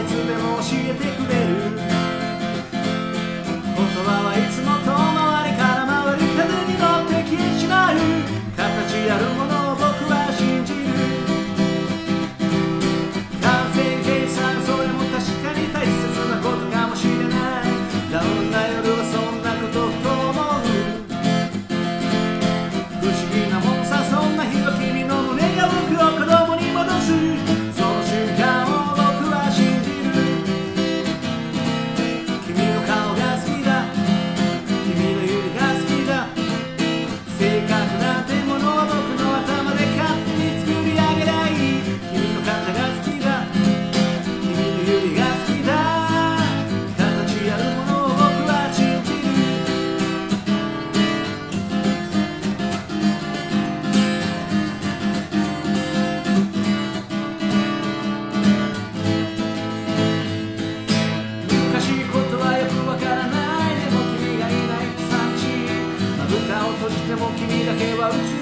いつでも教えてくれる。言葉はいつもと talking about